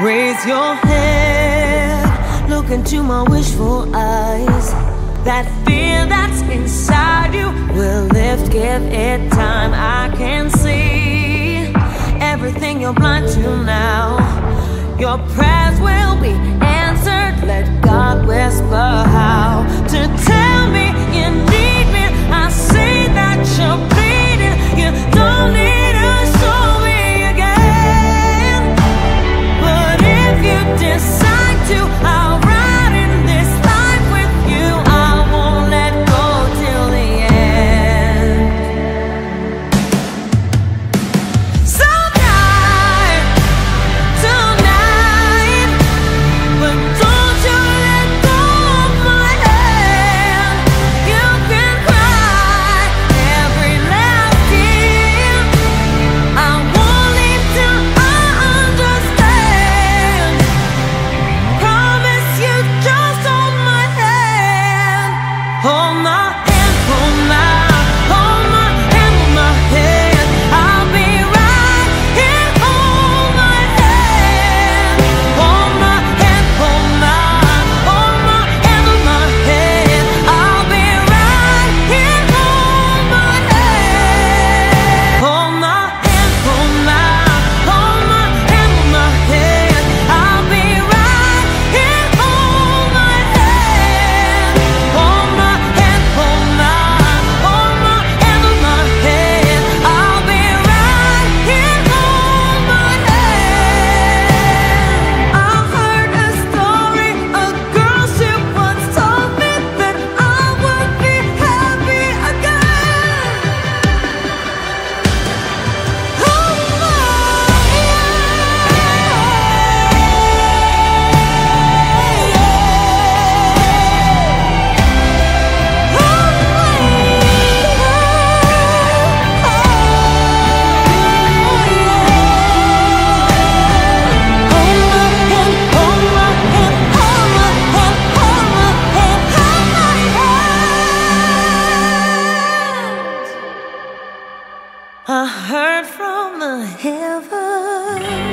Raise your head, look into my wishful eyes. That fear that's inside you will lift, give it time. I can see everything you're blind to now. Your prayers will be I heard from the heavens.